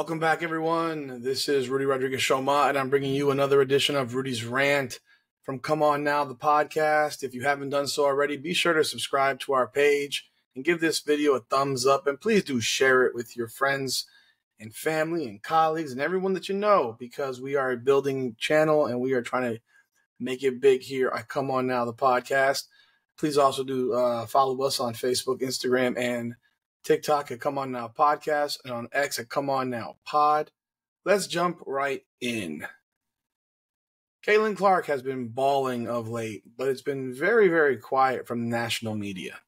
Welcome back, everyone. This is Rudy Rodriguez Shoma, and I'm bringing you another edition of Rudy's Rant from Come On Now, the podcast. If you haven't done so already, be sure to subscribe to our page and give this video a thumbs up. And please do share it with your friends and family and colleagues and everyone that you know because we are a building channel and we are trying to make it big here I Come On Now, the podcast. Please also do uh, follow us on Facebook, Instagram, and TikTok at Come On Now Podcast, and on X at Come On Now Pod. Let's jump right in. Caitlin Clark has been balling of late, but it's been very, very quiet from national media.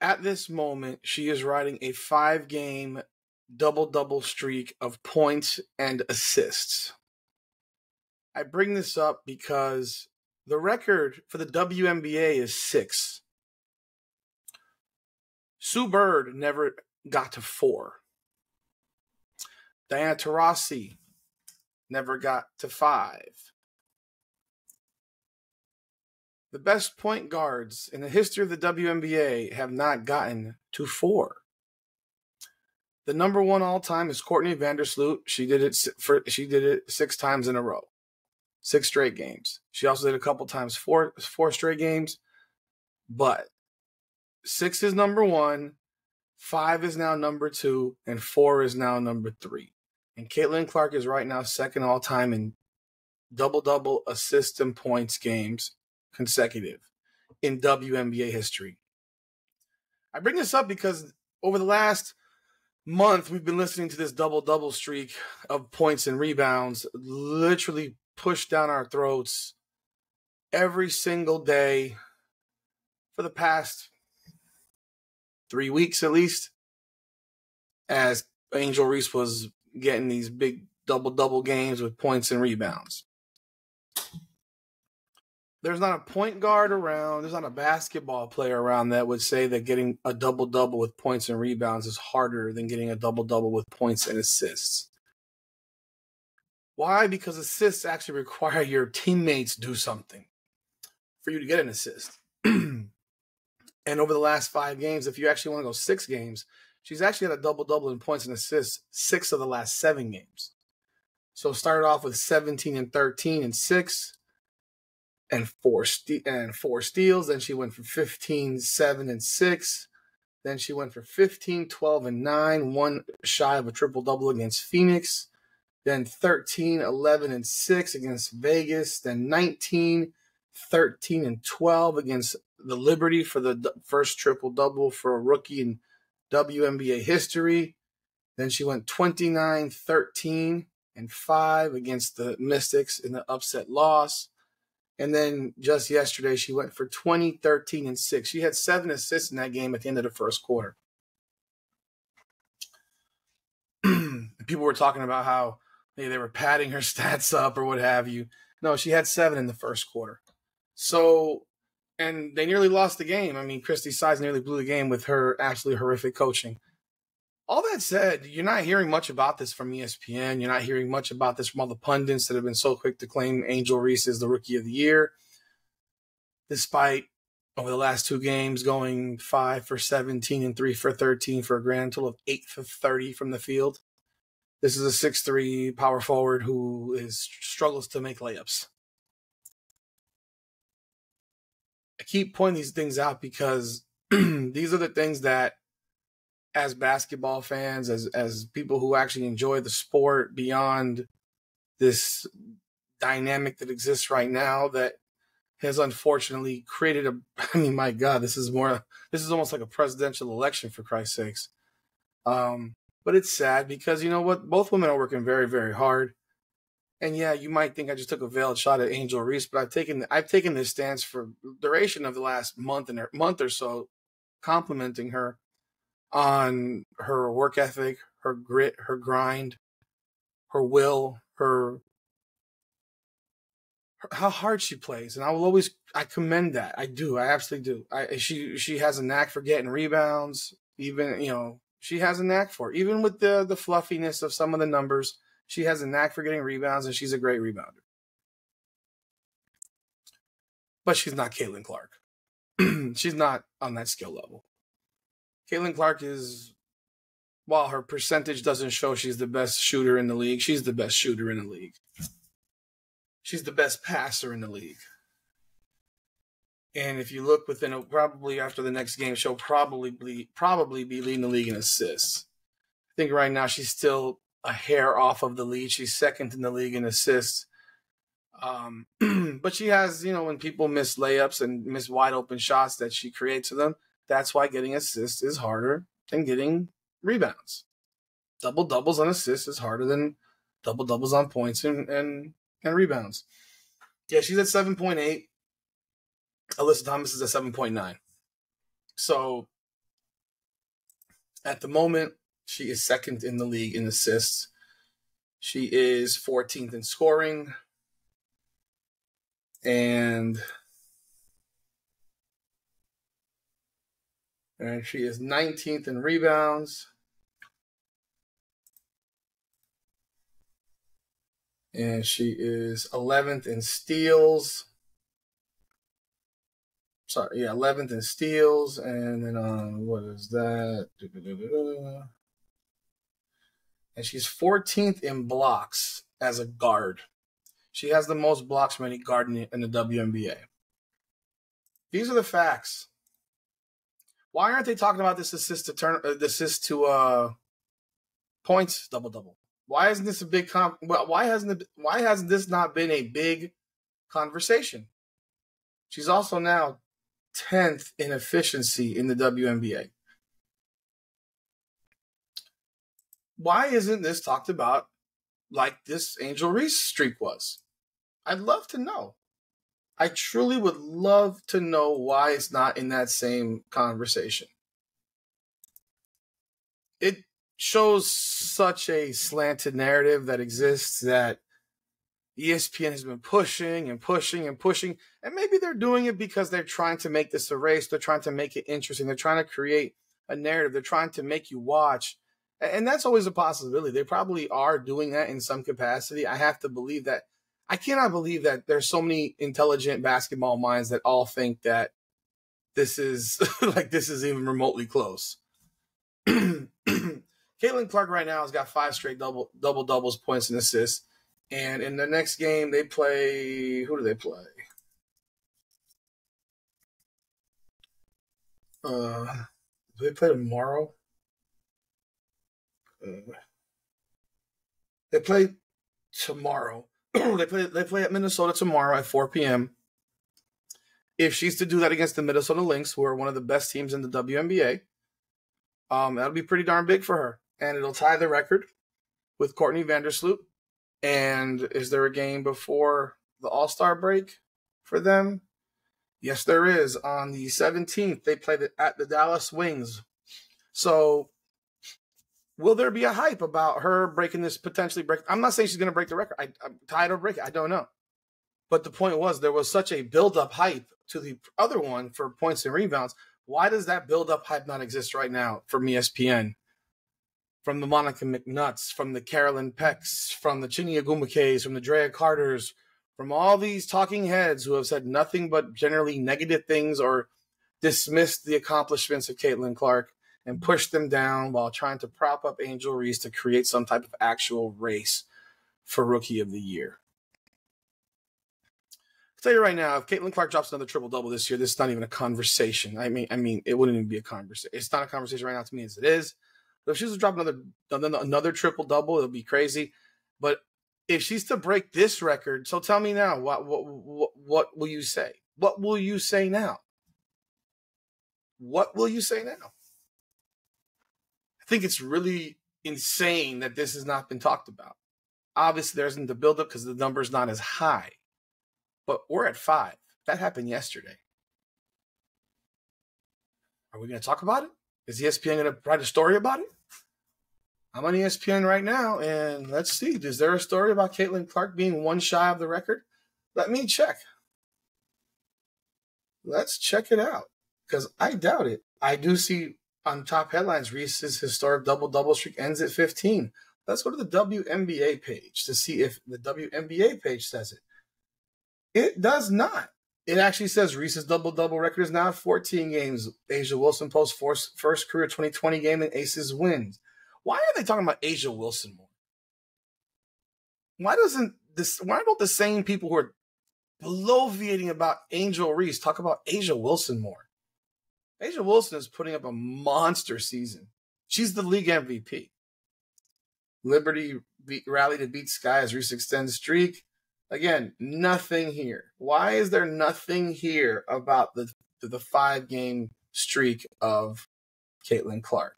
At this moment, she is riding a five game double double streak of points and assists. I bring this up because the record for the WNBA is six. Sue Bird never got to four. Diana Taurasi never got to five. The best point guards in the history of the WNBA have not gotten to four. The number one all time is Courtney Vandersloot. She did it for she did it six times in a row, six straight games. She also did a couple times four four straight games, but six is number one, five is now number two, and four is now number three. And Caitlin Clark is right now second all time in double double assist and points games consecutive in WNBA history. I bring this up because over the last month, we've been listening to this double double streak of points and rebounds literally pushed down our throats every single day for the past three weeks at least, as Angel Reese was getting these big double double games with points and rebounds. There's not a point guard around, there's not a basketball player around that would say that getting a double double with points and rebounds is harder than getting a double double with points and assists. Why? Because assists actually require your teammates do something for you to get an assist. And over the last five games, if you actually want to go six games, she's actually had a double double in points and assists six of the last seven games. So started off with 17 and 13 and six and four and four steals. Then she went for 15, 7 and six. Then she went for 15, 12 and nine, one shy of a triple double against Phoenix. Then 13, 11 and six against Vegas. Then 19, 13 and 12 against the Liberty for the first triple double for a rookie in WNBA history. Then she went 29, 13, and 5 against the Mystics in the upset loss. And then just yesterday, she went for 20, 13, and 6. She had seven assists in that game at the end of the first quarter. People were talking about how they were padding her stats up or what have you. No, she had seven in the first quarter. So and they nearly lost the game. I mean, Christie Sides nearly blew the game with her absolutely horrific coaching. All that said, you're not hearing much about this from ESPN. You're not hearing much about this from all the pundits that have been so quick to claim Angel Reese as the rookie of the year, despite over the last two games going five for 17 and three for 13 for a grand total of eight for 30 from the field. This is a six-three power forward who is struggles to make layups. I keep pointing these things out because these are the things that as basketball fans, as as people who actually enjoy the sport beyond this dynamic that exists right now that has unfortunately created a I mean, my God, this is more this is almost like a presidential election for Christ's sakes. Um, but it's sad because you know what? Both women are working very, very hard. And yeah, you might think I just took a veiled shot at Angel Reese, but I've taken I've taken this stance for duration of the last month and er, month or so, complimenting her on her work ethic, her grit, her grind, her will, her, her how hard she plays, and I will always I commend that. I do, I absolutely do. I she she has a knack for getting rebounds, even you know she has a knack for it. even with the the fluffiness of some of the numbers she has a knack for getting rebounds, and she's a great rebounder. But she's not Caitlin Clark. she's not on that skill level. Caitlin Clark is while her percentage doesn't show she's the best shooter in the league, she's the best shooter in the league. She's the best passer in the league. And if you look within a, probably after the next game, she'll probably be, probably be leading the league in assists. I think right now she's still a hair off of the lead. She's second in the league in assists. Um, but she has, you know, when people miss layups and miss wide open shots that she creates to them, that's why getting assists is harder than getting rebounds. Double doubles on assists is harder than double doubles on points and, and, and rebounds. Yeah, she's at 7.8. Alyssa Thomas is at 7.9. So at the moment, she is second in the league in assists. She is 14th in scoring. And and she is 19th in rebounds. And she is 11th in steals. Sorry, yeah, 11th in steals. And then, um, what is that? And she's 14th in blocks as a guard. She has the most blocks from any guard in the, WNBA. These are the facts. Why aren't they talking about this assist to turn uh, assist to uh points double double? Why isn't this a big comp? Why hasn't it, why hasn't this not been a big conversation? She's also now tenth in efficiency in the WNBA. Why isn't this talked about like this Angel Reese streak was? I'd love to know. I truly would love to know why it's not in that same conversation. It shows such a slanted narrative that exists that ESPN has been pushing and pushing and pushing. And maybe they're doing it because they're trying to make this a race. They're trying to make it interesting. They're trying to create a narrative. They're trying to make you watch. And that's always a possibility. They probably are doing that in some capacity. I have to believe that I cannot believe that there's so many intelligent basketball minds that all think that this is like this is even remotely close. Caitlin Clark right now has got five straight double double doubles, points, and assists. And in the next game, they play. Who do they play? Uh, do they play tomorrow? Uh, they play tomorrow. they play they play at Minnesota tomorrow at 4 p.m. If she's to do that against the Minnesota Lynx, who are one of the best teams in the WNBA, um, that'll be pretty darn big for her, and it'll tie the record with Courtney Vandersloot. And is there a game before the All Star break for them? Yes, there is. On the 17th, they play at the Dallas Wings. So will there be a hype about her breaking this potentially break? I'm not saying she's going to break the record. I, I'm tired of breaking. I don't know. But the point was there was such a build up hype to the other one for points and rebounds. Why does that build up hype not exist right now from ESPN? From the Monica McNutts, from the Carolyn Pecks, from the Chiney Ogwumike's, from the Drea Carters, from all these talking heads who have said nothing but generally negative things or dismissed the accomplishments of Caitlin Clark and push them down while trying to prop up Angel Reese to create some type of actual race for Rookie of the Year. I'll tell you right now, if Caitlin Clark drops another triple double this year, this is not even a conversation. I mean, I mean, it wouldn't even be a conversation. It's not a conversation right now to me as it is. But if she's to drop another another triple double, it'll be crazy. But if she's to break this record, so tell me now, what what what, what will you say? What will you say now? What will you say now? I think it's really insane that this has not been talked about. Obviously, there isn't the buildup because the number's not as high, but we're at five. That happened yesterday. Are we going to talk about it? Is ESPN going to write a story about it? I'm on ESPN right now, and let's see. Is there a story about Caitlin Clark being one shy of the record? Let me check. Let's check it out because I doubt it. I do see on top headlines, Reese's historic double double streak ends at 15. Let's go to the WNBA page to see if the WNBA page says it. It does not. It actually says Reese's double double record is now 14 games. A'ja Wilson posts first, first career 2020 game and Aces wins. Why are they talking about A'ja Wilson more? Why doesn't this? Why don't the same people who are bloviating about Angel Reese talk about A'ja Wilson more? A'ja Wilson is putting up a monster season. She's the league MVP. Liberty beat, rally to beat Sky as Reese extends streak. Again, nothing here. Why is there nothing here about the the five game streak of Caitlin Clark?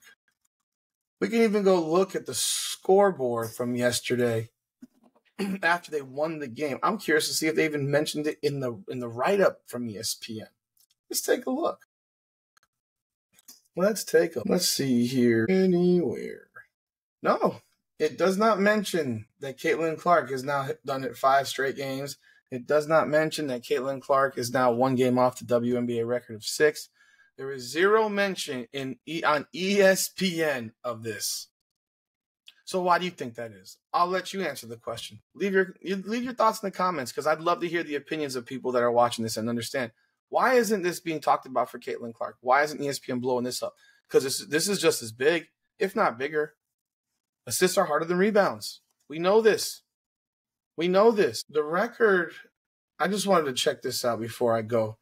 We can even go look at the scoreboard from yesterday after they won the game. I'm curious to see if they even mentioned it in the in the write up from ESPN. Let's take a look. Let's take a let's see here anywhere. No, it does not mention that Caitlin Clark has now done it five straight games. It does not mention that Caitlin Clark is now one game off the WNBA record of six. There is zero mention in on ESPN of this. So why do you think that is? I'll let you answer the question. Leave your leave your thoughts in the comments because I'd love to hear the opinions of people that are watching this and understand why isn't this being talked about for Caitlin Clark? Why isn't ESPN blowing this up? Because this is just as big, if not bigger. Assists are harder than rebounds. We know this. We know this. The record, I just wanted to check this out before I go.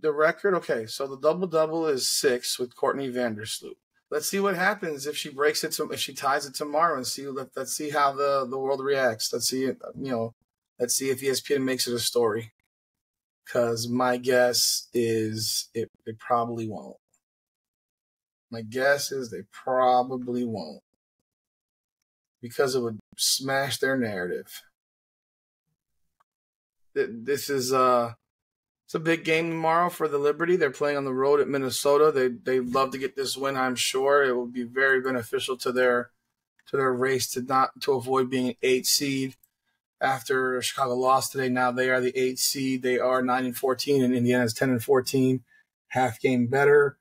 The record, okay, so the double double is six with Courtney Vandersloot. Let's see what happens if she breaks it to if she ties it tomorrow and see let, let's see how the, the world reacts. Let's see you know, let's see if ESPN makes it a story. Cause my guess is it, it probably won't. My guess is they probably won't because it would smash their narrative. This is uh it's a big game tomorrow for the Liberty. They're playing on the road at Minnesota. They they love to get this win. I'm sure it will be very beneficial to their to their race to not to avoid being an eight seed after Chicago lost today. Now they are the eight seed. They are nine and fourteen, and Indiana's ten and fourteen, half game better.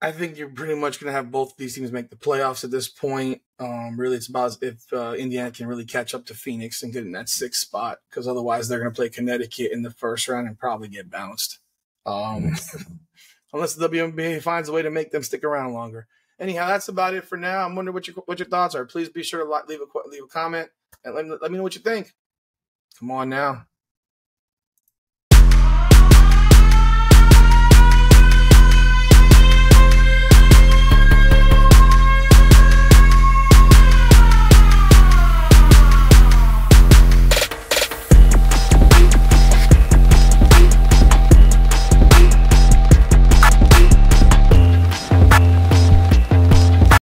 I think you're pretty much going to have both of these teams make the playoffs at this point. Um, really, it's about if uh, Indiana can really catch up to Phoenix and get in that sixth spot, because otherwise they're going to play Connecticut in the first round and probably get bounced. Um, unless the WNBA finds a way to make them stick around longer. Anyhow, that's about it for now. I'm wondering what your what your thoughts are. Please be sure to leave a leave a comment and let me, let me know what you think. Come on now.